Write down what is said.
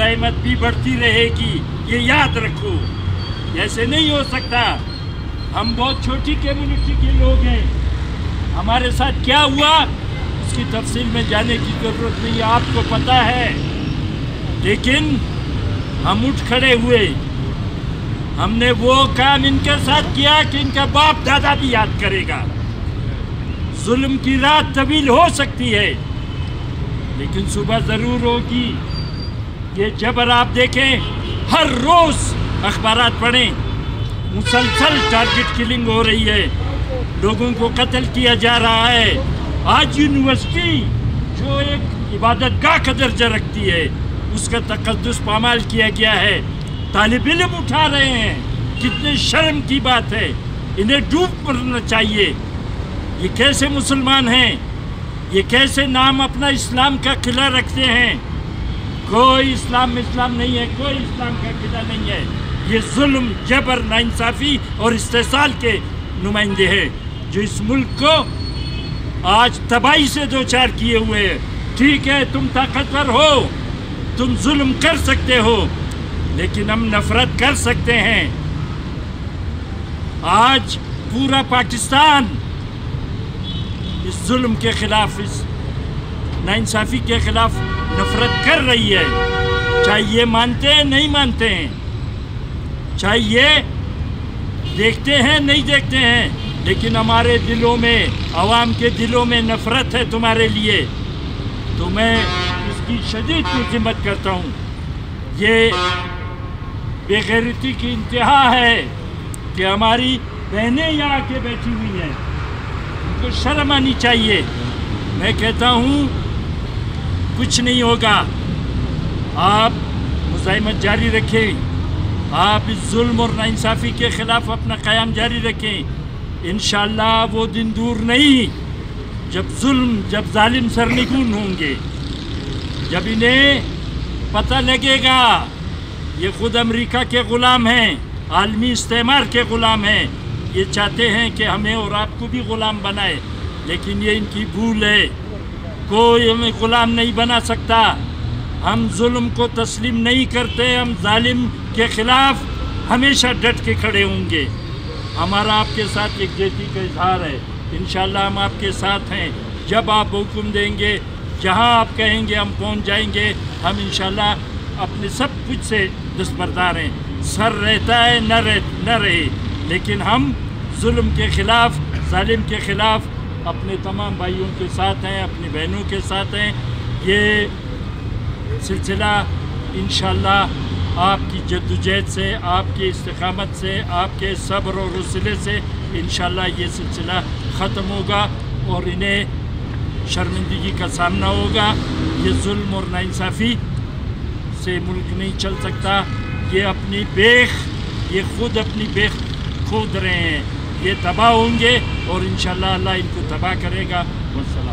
मुजाहिमत भी बढ़ती रहेगी, ये याद रखो। ऐसे नहीं हो सकता। हम बहुत छोटी कम्युनिटी के लोग हैं। हमारे साथ क्या हुआ, उसकी तफसील में जाने की ज़रूरत नहीं, आपको पता है। लेकिन हम उठ खड़े हुए। हमने वो काम इनके साथ किया कि इनका बाप दादा भी याद करेगा। जुल्म की रात तवील हो सकती है, लेकिन सुबह ज़रूर होगी। ये जबर आप देखें, हर रोज़ अखबार पढ़ें। मुसलसल टारगेट किलिंग हो रही है। लोगों को कत्ल किया जा रहा है। आज यूनिवर्सिटी जो एक इबादत का दर्जा रखती है, उसका तकदस पामाल किया गया है। तालब इलम उठा रहे हैं। कितने शर्म की बात है। इन्हें डूब पड़ना चाहिए। ये कैसे मुसलमान हैं? ये कैसे नाम अपना इस्लाम का किला रखते हैं? कोई इस्लाम इस्लाम नहीं है, कोई इस्लाम का किला नहीं है। ये जुल्म, जबर, नाइंसाफ़ी और इस्तेसाल के नुमाइंदे हैं, जो इस मुल्क को आज तबाही से दो चार किए हुए हैं। ठीक है, तुम ताकतवर हो, तुम जुल्म कर सकते हो, लेकिन हम नफरत कर सकते हैं। आज पूरा पाकिस्तान इस जुल्म के खिलाफ, इस नाइंसाफ़ी के खिलाफ नफरत कर रही है। चाहे ये मानते हैं, नहीं मानते हैं? चाहे ये देखते हैं, नहीं देखते हैं? लेकिन हमारे दिलों में, आवाम के दिलों में नफरत है तुम्हारे लिए। तो मैं इसकी शदीद मजम्मत करता हूँ। ये बेगैरती की इंतहा है कि हमारी बहनें यहाँ आके बैठी हुई हैं। उनको शर्म आनी चाहिए। मैं कहता हूँ कुछ नहीं होगा। आप मुजाहिमत जारी रखें। आप इस जुल्म और नाइंसाफ़ी के ख़िलाफ़ अपना क़्याम जारी रखें। इन वो दिन दूर नहीं, जब जुल्म, जब जालिम सरनिगुन होंगे। जब इन्हें पता लगेगा, ये ख़ुद अमेरिका के ग़ुलाम हैं, आलमी इस्तेमार के ग़ुलाम हैं। ये चाहते हैं कि हमें और आपको भी ग़ुलाम बनाए, लेकिन ये इनकी भूल है। कोई हमें ग़ुलाम नहीं बना सकता। हम जुल्म को तस्लीम नहीं करते, हम जालिम के ख़िलाफ़ हमेशा डट के खड़े होंगे। हमारा आपके साथ एक जेती का इजहार है। इन हम आपके साथ हैं। जब आप हुक्म देंगे, जहाँ आप कहेंगे हम पहुँच जाएँगे, हम इन अपने सब कुछ से दस्तबरदार हैं। सर रहता है, न रह, न रहे। लेकिन हम जुल्म के ख़िलाफ़, जालिम के ख़िलाफ़ अपने तमाम भाइयों के साथ हैं, अपनी बहनों के साथ हैं। ये सिलसिला इन आपकी जद्दोजहद से, आपकी इस्तकामत से, आपके सब्र और हौसले से इन ये सिलसिला ख़त्म होगा और इन्हें शर्मिंदगी का सामना होगा। ये जुल्म और नाइंसाफ़ी से मुल्क नहीं चल सकता। ये अपनी बेख, ये खुद अपनी बेख खोद रहे हैं। ये तबाह होंगे। और इन अल्लाह इनको तबाह करेगा। वसलाम